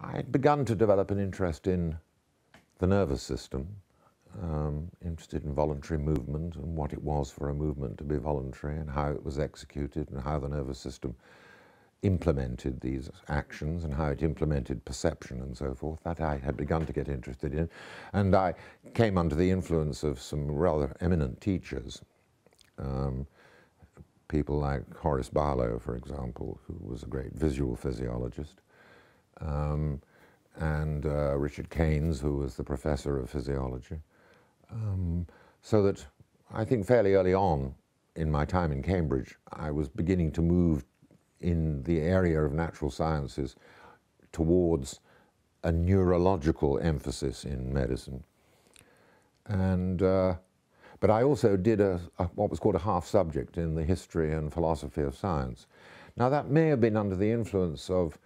I had begun to develop an interest in the nervous system, um, interested in voluntary movement and what it was for a movement to be voluntary and how it was executed and how the nervous system implemented these actions and how it implemented perception and so forth. That I had begun to get interested in. And I came under the influence of some rather eminent teachers. Um, people like Horace Barlow, for example, who was a great visual physiologist, um, and uh, Richard Keynes, who was the professor of physiology. Um, so that I think fairly early on in my time in Cambridge, I was beginning to move in the area of natural sciences towards a neurological emphasis in medicine. And, uh, but I also did a, a, what was called a half subject in the history and philosophy of science. Now that may have been under the influence of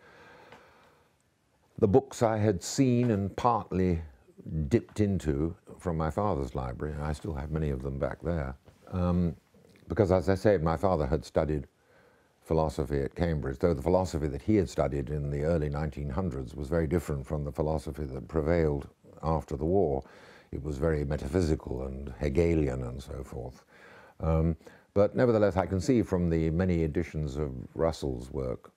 the books I had seen and partly dipped into from my father's library. I still have many of them back there. Um, because as I said, my father had studied philosophy at Cambridge, though the philosophy that he had studied in the early 1900s was very different from the philosophy that prevailed after the war. It was very metaphysical and Hegelian and so forth. Um, but nevertheless, I can see from the many editions of Russell's work,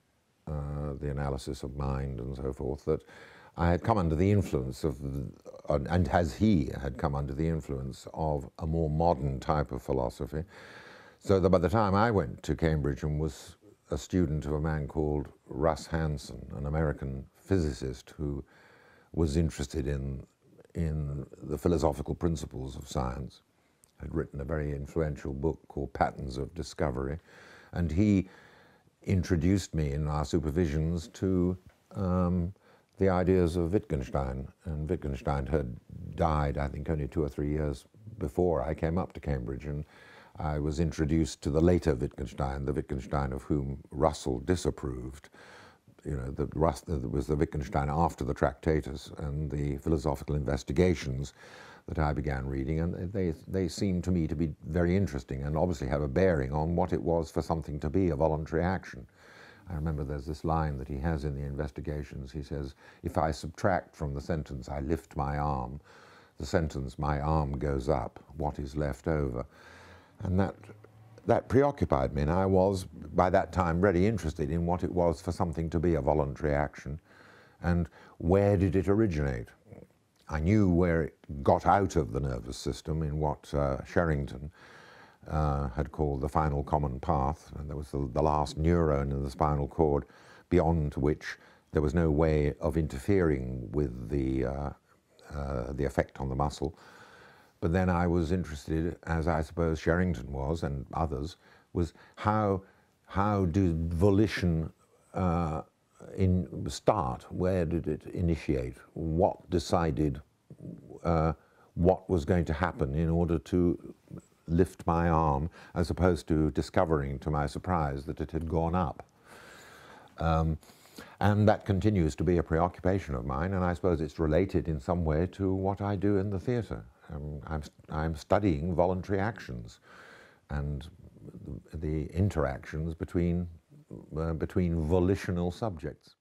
uh, the analysis of mind and so forth, that I had come under the influence of, uh, and as he had come under the influence of a more modern type of philosophy. So that by the time I went to Cambridge and was a student of a man called Russ Hanson, an American physicist who was interested in, in the philosophical principles of science, had written a very influential book called Patterns of Discovery, and he introduced me in our supervisions to um, the ideas of Wittgenstein. And Wittgenstein had died, I think, only two or three years before I came up to Cambridge. And I was introduced to the later Wittgenstein, the Wittgenstein of whom Russell disapproved. You know, the, Russ, uh, was the Wittgenstein after the Tractatus and the philosophical investigations that I began reading, and they, they seemed to me to be very interesting and obviously have a bearing on what it was for something to be a voluntary action. I remember there's this line that he has in the investigations. He says, if I subtract from the sentence, I lift my arm, the sentence, my arm goes up, what is left over? And that, that preoccupied me, and I was, by that time, really interested in what it was for something to be a voluntary action, and where did it originate? I knew where it got out of the nervous system in what uh, Sherrington uh, had called the final common path, and there was the, the last neuron in the spinal cord beyond which there was no way of interfering with the, uh, uh, the effect on the muscle. But then I was interested, as I suppose Sherrington was and others, was how, how did volition uh, in start? Where did it initiate? What decided uh, what was going to happen in order to lift my arm as opposed to discovering to my surprise that it had gone up. Um, and that continues to be a preoccupation of mine and I suppose it's related in some way to what I do in the theatre. Um, I'm, I'm studying voluntary actions and the interactions between, uh, between volitional subjects.